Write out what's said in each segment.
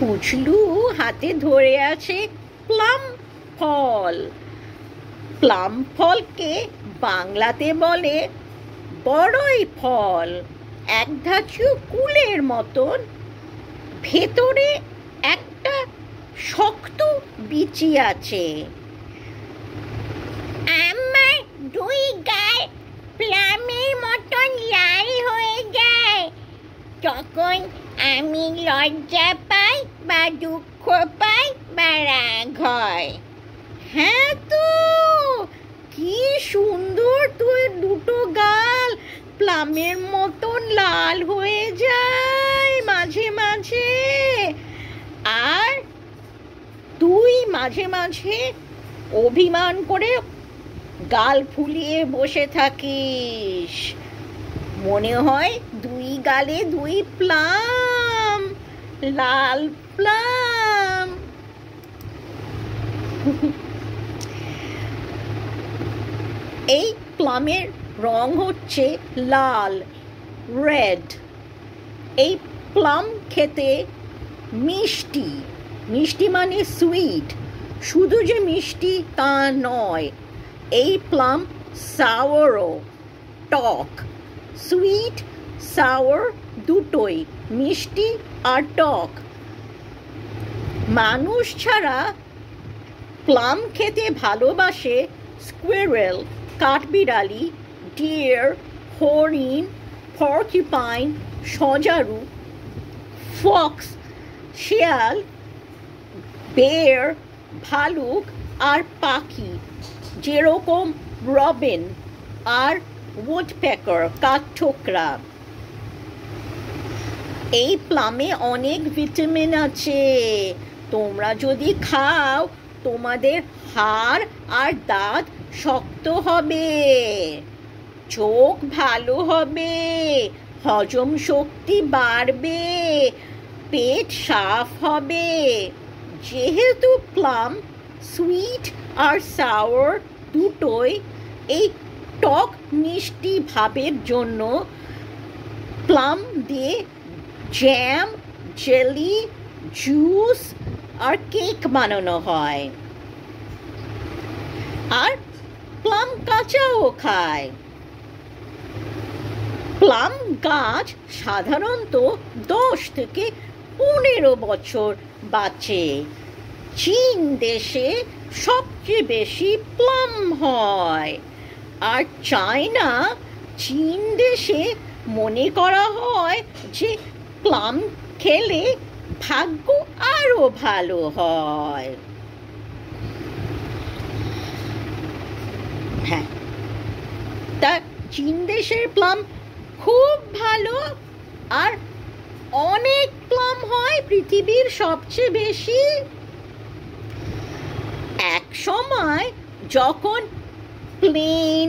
পুচলু হাতে ধরে আছে প্লাম ফল। প্লাম ফলকে বাংলাতে বলে বড়ই ফল। এক ধাঁচু কুলের মতন। ভেতরে একটা শক্ত বিচি আছে। আমার দুই গায়ে প্লামের মতন লাল হয়ে যায়। তখন আমি লজ্জা পাই বা দুঃখ পাই বা রাগ হয় হ্যাঁ তো, কি সুন্দর তোর দুটো গাল। প্লামের মতন লাল হয়ে যায় মাঝে মাঝে। আর তুই মাঝে মাঝে অভিমান করে গাল ফুলিয়ে বসে থাকিস। মনে হয় দুই গালে দুই প্লাম। লাল প্লাম। এই প্লামের রং হচ্ছে লাল, রেড। এই প্লাম খেতে মিষ্টি মিষ্টি মানে সুইট। শুধু যে মিষ্টি তা নয়, এই প্লাম সাওয়ারও, টক। সুইট, সাওয়ার দুটোই, মিষ্টি আর টক। মানুষ ছাড়া প্লাম খেতে ভালোবাসে স্কুইরেল কাঠবিড়ালি, ডিয়ার, হরিণ ফর্কিপাইন সজারু, ফক্স, শিয়াল বেয়ার ভালুক আর পাখি, যেরকম রবিন আর উডপেকার, কাঠঠোকরা। এই প্লামে অনেক ভিটামিন আছে। তোমরা যদি খাও, তোমাদের হাড় আর দাঁত শক্ত হবে, চোখ ভালো হবে, হজম শক্তি বাড়বে, পেট সাফ হবে। যেহেতু প্লাম সুইট আর সাওয়ার দুটোই এই টক মিষ্টি ভাবের জন্য প্লাম দিয়ে জ্যাম জেলি জুস আর কেক বানানো হয়। আর প্লাম কাঁচাও খায়। প্লাম গাছ সাধারণত দশ থেকে পনেরো বছর বাঁচে। চীন দেশে সবচেয়ে বেশি প্লাম হয়। আর চায়না চীন দেশে মনে করা হয় যে প্লাম খেলে ভাগ্য আরও ভালো হয়। হ্যাঁ তা চীন দেশের প্লাম খুব ভালো আর অনেক প্লাম হয় পৃথিবীর সবচেয়ে বেশি। এক সময় যখন প্লেন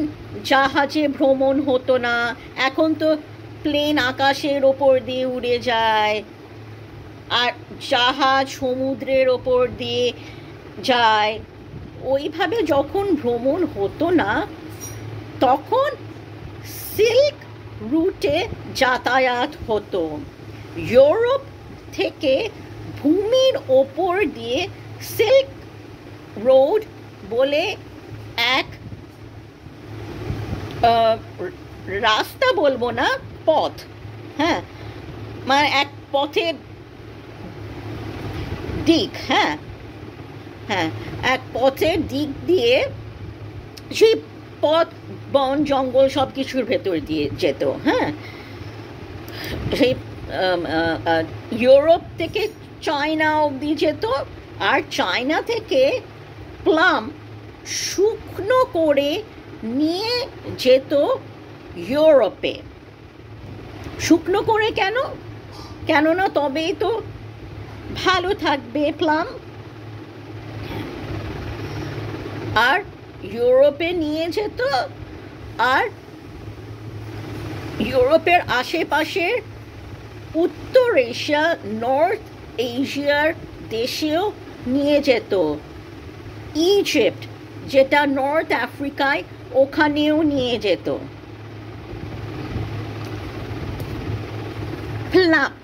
জাহাজে ভ্রমণ হতো না, এখন তো প্লেন আকাশের ওপর দিয়ে উড়ে যায় আর জাহাজ সমুদ্রের ওপর দিয়ে যায়। ওইভাবে যখন ভ্রমণ হতো না, তখন সিল্ক রুটে যাতায়াত হতো। ইউরোপ থেকে ভূমির ওপর দিয়ে সিল্ক রোড বলে এক রাস্তা বলব না পথ হ্যাঁ? মানে এক পথের দিক হ্যাঁ? হ্যাঁ এক পথের দিক দিয়ে সেই পথ, বন, জঙ্গল সব কিছুর ভেতর দিয়ে যেত হ্যাঁ? সেই ইউরোপ থেকে চায়না অবধি যেত, আর চায়না থেকে প্লাম শুকনো করে নিয়ে যেত ইউরোপে। শুকনো করে কেন? কেননা তবেই তো ভালো থাকবে, প্লাম। আর ইউরোপে নিয়ে যেত, আর ইউরোপের আশেপাশের উত্তর এশিয়া, নর্থ এশিয়ার দেশেও নিয়ে যেত। ইজিপ্ট, যেটা নর্থ আফ্রিকায়, ওখানেও নিয়ে যেত। প্লাম